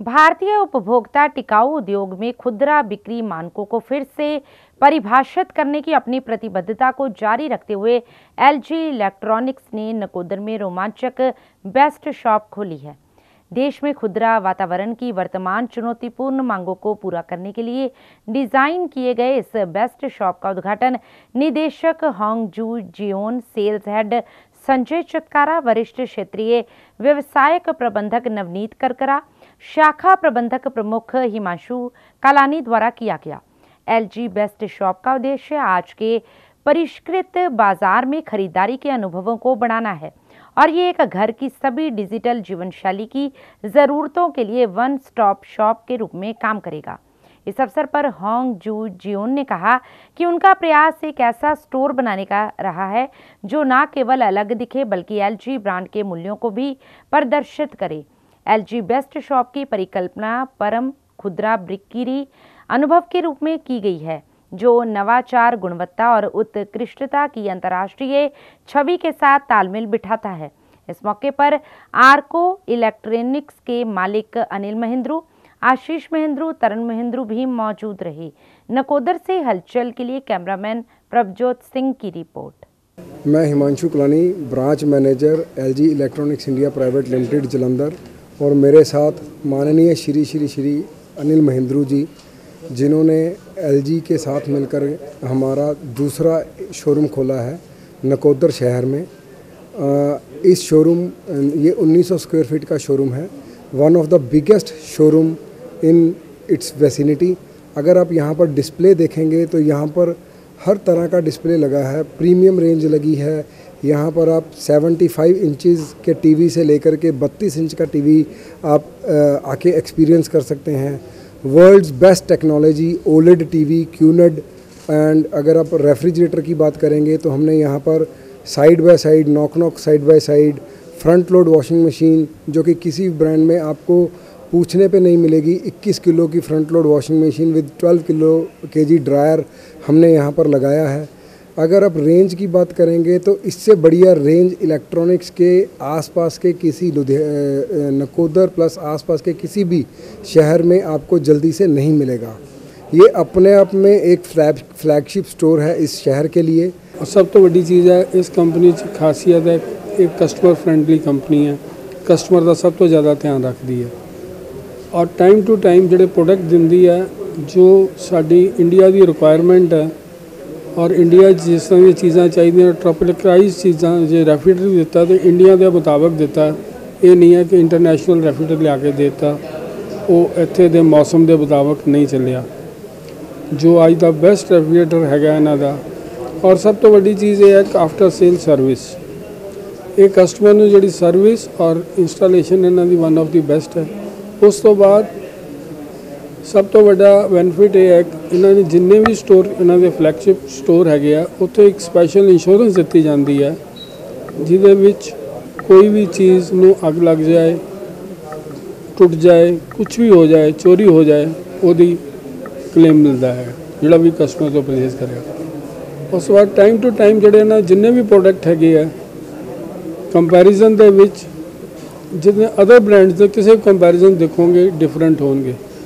भारतीय उपभोक्ता टिकाऊ उद्योग में खुदरा बिक्री मानकों को फिर से परिभाषित करने की अपनी प्रतिबद्धता को जारी रखते हुए एलजी इलेक्ट्रॉनिक्स ने नकोदर में रोमांचक बेस्ट शॉप खोली है। देश में खुदरा वातावरण की वर्तमान चुनौतीपूर्ण मांगों को पूरा करने के लिए डिज़ाइन किए गए इस बेस्ट शॉप का उद्घाटन निदेशक Hong Hongju Jeon, sales head Sanjay Chatkara, वरिष्ठ क्षेत्रीय व्यवसायक प्रबंधक नवनीत करकरा, शाखा प्रबंधक प्रमुख हिमांशु कालानी द्वारा किया गया। एलजी बेस्ट शॉप का उद्देश्य आज के परिष्कृत बाज़ार में खरीदारी के अनुभवों को बढ़ाना है और ये एक घर की सभी डिजिटल जीवन शैली की ज़रूरतों के लिए वन स्टॉप शॉप के रूप में काम करेगा। इस अवसर पर होंग जू जियोन ने कहा कि उनका प्रयास एक ऐसा स्टोर बनाने का रहा है जो न केवल अलग दिखे, बल्कि एलजी ब्रांड के मूल्यों को भी प्रदर्शित करे। एलजी बेस्ट शॉप की परिकल्पना परम खुदरा ब्रिक्री अनुभव के रूप में की गई है, जो नवाचार, गुणवत्ता और उत्कृष्टता की अंतर्राष्ट्रीय छवि के साथ तालमेल बिठाता है। इस मौके पर आर्को इलेक्ट्रॉनिक्स के मालिक अनिल महेंद्रू आशीष महेंद्रू तरन महेंद्रू भी मौजूद रहे। नकोदर से हलचल के लिए कैमरामैन प्रभजोत सिंह की रिपोर्ट। मैं Himanshu Kalani, branch manager LG Electronics India Private Limited, Jalandhar, और मेरे साथ माननीय श्री श्री श्री अनिल महेंद्रू जी, जिन्होंने एलजी के साथ मिलकर हमारा दूसरा शोरूम खोला है, नकोदर शहर में। इस शोरूम, ये 1900 स्क्वायर फीट का शोरूम है। One of the biggest showroom in its vicinity अगर आप यहाँ पर डिस्प्ले देखेंगे तो यहाँ पर हर तरह का डिस्प्ले लगा है। प्रीमियम रेंज लगी है। यहाँ पर आप 75 इंचेस के टीवी से लेकर के 32 इंच का टीवी आप आके एक्सपीरियंस कर सकते हैं। World's best technology OLED TV QNED and अगर आप रेफ्रिजरेटर की बात करेंगे तो हमने यहाँ पर side by side knock knock side by side front load washing machine जो कि किसी ब्रांड में आपको पूछने पे नहीं मिलेगी। 21 किलो की front load washing machine with 12 kilo के जी ड्रायर हमने यहाँ पर लगाया है। अगर आप रेंज की बात करेंगे तो इससे बढ़िया रेंज इलेक्ट्रॉनिक्स के आसपास के किसी नकोदर प्लस आसपास के किसी भी शहर में आपको जल्दी से नहीं मिलेगा। ये अपने आप में एक फ्लैग फ्लैगशिप स्टोर है इस शहर के लिए। और सब तो बड़ी चीज़ है, इस कंपनी की खासियत है, एक कस्टमर फ्रेंडली कंपनी है। कस्टमर का सब तो ज़्यादा ध्यान रखती है ਔਰ ਟਾਈਮ ਟੂ ਟਾਈਮ ਜਿਹੜੇ ਪ੍ਰੋਡਕਟ ਦਿੰਦੀ ਹੈ, ਜੋ ਸਾਡੀ ਇੰਡੀਆ ਦੀ ਰਿਕੁਆਇਰਮੈਂਟ ਹੈ ਔਰ ਇੰਡੀਆ ਜਿਸ ਤਰ੍ਹਾਂ ਦੀਆਂ ਚੀਜ਼ਾਂ ਚਾਹੀਦੀਆਂ ਟ੍ਰੋਪਿਕਲਾਈਜ਼ ਚੀਜ਼ਾਂ, ਜੇ ਰੈਫ੍ਰਿਜਰੇਟਰ ਦਿੱਤਾ ਤੇ ਇੰਡੀਆ ਦੇ ਮੁਤਾਬਕ ਦਿੱਤਾ, ਇਹ ਨਹੀਂ ਹੈ ਕਿ ਇੰਟਰਨੈਸ਼ਨਲ ਰੈਫ੍ਰਿਜਰੇਟਰ ਲਿਆ ਕੇ ਦਿੱਤਾ, ਉਹ ਇੱਥੇ ਦੇ ਮੌਸਮ ਦੇ ਮੁਤਾਬਕ ਨਹੀਂ ਚੱਲਿਆ। ਜੋ ਅੱਜ ਦਾ ਬੈਸਟ ਰੈਫਰੀਜਰੇਟਰ ਹੈਗਾ ਇਹਨਾਂ ਦਾ, ਔਰ ਸਭ ਤੋਂ ਵੱਡੀ ਚੀਜ਼ ਇਹ ਹੈ ਕਿ ਆਫਟਰ ਸੇਲ ਸਰਵਿਸ ਇਹ ਕਸਟਮਰ ਨੂੰ ਜਿਹੜੀ ਸਰਵਿਸ ਔਰ ਇੰਸਟਾਲੇਸ਼ਨ ਇਹਨਾਂ ਦੀ ਵਨ ਆਫ ਦੀ ਬੈਸਟ ਹੈ। ਉਸ ਤੋਂ ਬਾਅਦ ਸਭ ਤੋਂ ਵੱਡਾ ਬੈਨੀਫਿਟ ਇਹ ਹੈ ਇਹਨਾਂ ਦੇ ਜਿੰਨੇ ਵੀ ਸਟੋਰ ਇਹਨਾਂ ਦੇ ਫਲੈਗਸ਼ਿਪ ਸਟੋਰ ਹੈਗੇ ਆ, ਉੱਥੇ ਇੱਕ ਸਪੈਸ਼ਲ ਇੰਸ਼ੋਰੈਂਸ ਦਿੱਤੀ ਜਾਂਦੀ ਹੈ, ਜਿਹਦੇ ਵਿੱਚ ਕੋਈ ਵੀ ਚੀਜ਼ ਨੂੰ ਅੱਗ ਲੱਗ ਜਾਏ, ਟੁੱਟ ਜਾਏ ਕੁਝ ਵੀ ਹੋ ਜਾਏ, ਚੋਰੀ ਹੋ ਜਾਏ, ਉਹਦੀ ਕਲੇਮ ਮਿਲਦਾ ਹੈ, ਜਿਹੜਾ ਵੀ ਕਸਟਮਰ ਤੋਂ ਪਰਚੇਸ ਕਰੇਗਾ ਉਸ ਤੋਂ ਬਾਅਦ ਟਾਈਮ ਟੂ ਟਾਈਮ ਜਿਹੜੇ ਨਾ ਜਿੰਨੇ ਵੀ ਪ੍ਰੋਡਕਟ ਹੈਗੇ ਆ ਕੰਪੈਰੀਜ਼ਨ ਦੇ ਵਿੱਚ जितने अदर ब्रांड्स से किसी कंपैरिजन देखोगे डिफरेंट होंगे।